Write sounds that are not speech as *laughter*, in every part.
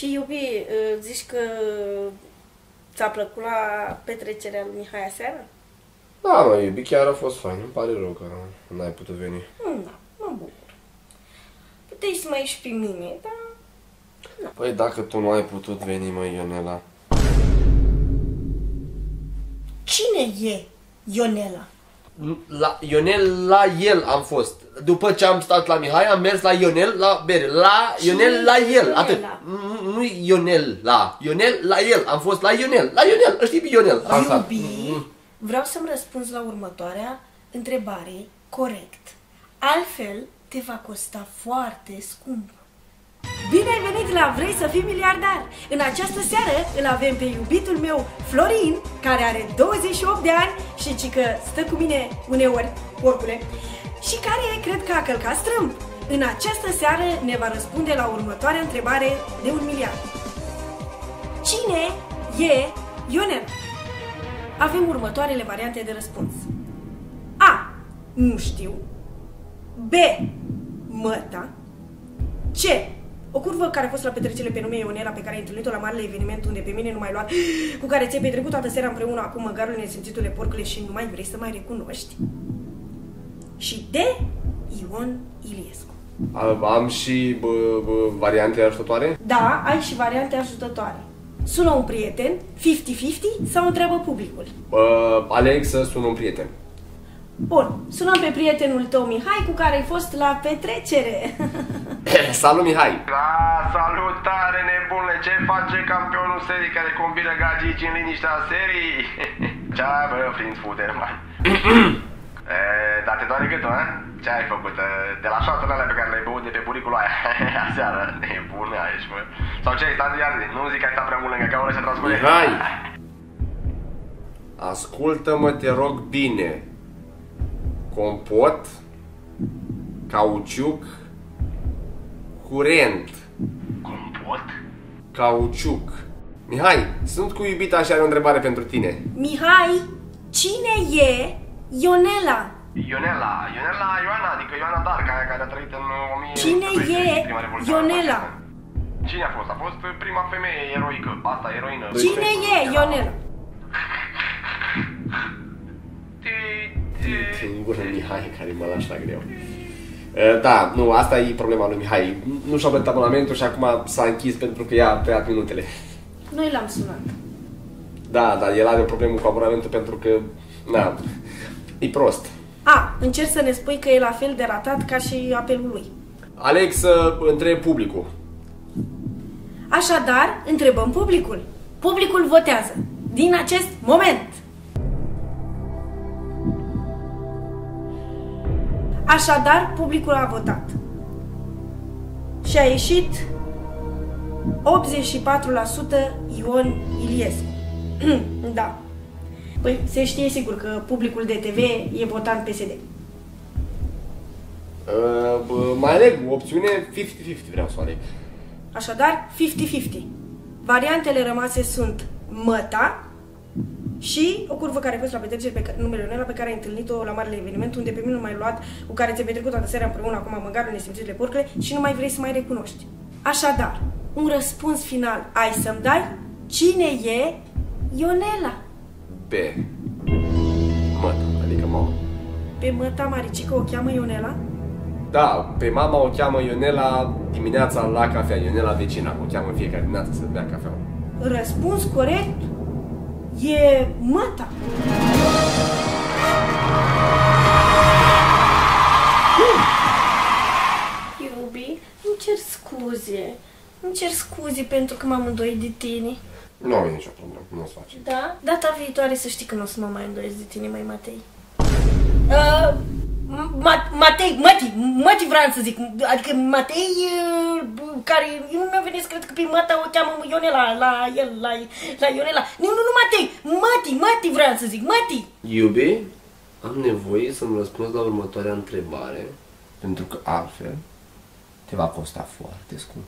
Și iubi, uh, zici că ți-a plăcut la petrecerea lui Mihai aseară? Da, mă, iubi, chiar a fost fain. Îmi pare rău că n-ai putut veni. Mm, Da, mă bucur. Puteai să mai ieși pe mine, dar... Păi dacă tu nu ai putut veni, mă, Ionela. Cine e Ionela? La Ionel, la el am fost. După ce am stat la Mihai, am mers la Ionel, la bere. La Cine Ionel, la este el. Ionela? Atât. Nu- Nu Ionel, la. Ionel, la el. Am fost la Ionel. La Ionel. Îl Știi pe Ionel. Am stat. Iubi, vreau să-mi răspunzi la următoarea întrebare corect. Altfel, te va costa foarte scump. Bine ai venit la Vrei să fii miliardar! În această seară îl avem pe iubitul meu, Florin, care are 28 de ani și ci că stă cu mine uneori, porcule, și care cred că a călcat strâmb. În această seară ne va răspunde la următoarea întrebare de un miliard. Cine e Ionel? Avem următoarele variante de răspuns. A. Nu știu. B. Măta. C. O curvă care a fost la petrecerile pe nume Ionela, pe care ai întâlnit-o la marele eveniment unde pe mine nu mai luat, cu care ți-ai petrecut toată seara împreună, acum măgarul nesimțitule porcule și nu mai vrei să mai recunoști. Și D. Ion Iliescu. Am, am și bă, bă, variante ajutătoare? Da, ai și variante ajutătoare. Sună un prieten, 50-50 sau întreabă publicul. Bă, aleg să sun un prieten. Bun, sunăm pe prietenul tău Mihai cu care ai fost la petrecere. *laughs* Salut, Mihai! La salutare nebunule, ce face campionul serii care combină gagici în liniștea serii? Ce ai bă, prinț futer, mai? *clears throat* e, dar te doare gâtul, a? Ce ai făcut? E, De la șoatele alea pe care le-ai băut de pe buricul aia *laughs* aseară, nebune aici, bă. Sau ce ai stat iar zi? Nu zic că ai stat prea mult lângă gaură și transpune. Mihai! Ascultă-mă, te rog bine. Compot, cauciuc, curent, Compot? cauciuc. Mihai, sunt cu iubita și are o întrebare pentru tine. Mihai, cine e Ionela? Ionela, Ionela Ioana, adică Ioana Dark, aia care a trăit în 1000. Cine e prima revoluție Ionela? franceză. Cine a fost? A fost prima femeie eroică, asta eroină. Cine e Ionela? *laughs* În gură Mihai, care mă lași la greu. Uh, Da, nu, asta e problema lui Mihai. Nu și-a plătit abonamentul și acum s-a închis pentru că i-a tăiat minutele. Noi l-am sunat. Da, dar el are o problemă cu abonamentul pentru că, na, e prost. A, încerc să ne spui că e la fel de ratat ca și apelul lui. Aleg să întreb publicul. Așadar, întrebăm publicul. Publicul votează. Din acest moment. Așadar, publicul a votat. Și a ieșit 84% Ion Iliescu. *clears throat* da. Păi se știe sigur că publicul de TV e votant PSD. Uh, bă, mai aleg o opțiune 50-50 vreau să o aleg. Așadar, 50-50. Variantele rămase sunt Măta și o curvă care a fost la petrecere pe care, numele Ionela pe care ai întâlnit-o la marele eveniment unde pe mine nu mai luat, cu care ți-ai petrecut toată seara împreună acum măgarul nesimțirile porcule și nu mai vrei să mai recunoști. Așadar, un răspuns final ai să-mi dai? Cine e Ionela? B. Măta, adică mama. Pe măta Maricică o cheamă Ionela? Da, pe mama o cheamă Ionela dimineața la cafea, Ionela vecina, o cheamă în fiecare dimineață să bea cafea. Răspuns corect e măta. Iubi, îmi cer scuze. Îmi cer scuze pentru că m-am îndoit de tine. Nu am nicio problemă, nu o să face. Da? Data viitoare să știi că nu o să mă mai îndoiesc de tine, mai Matei. Uh, Ma- Matei, Mati, Mati vreau să zic, adică Matei, uh, care nu mi-a venit să cred că pe Mata o cheamă Ionela, la el, la, la Ionela. Nu, nu, nu, Matei, Mati, Mati vreau să zic, Mati. Iubi, am nevoie să-mi răspunzi la următoarea întrebare, pentru că altfel te va costa foarte scump.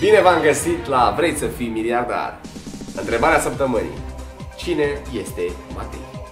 Bine v-am găsit la Vrei să fii miliardar? Întrebarea săptămânii. Cine este Matei?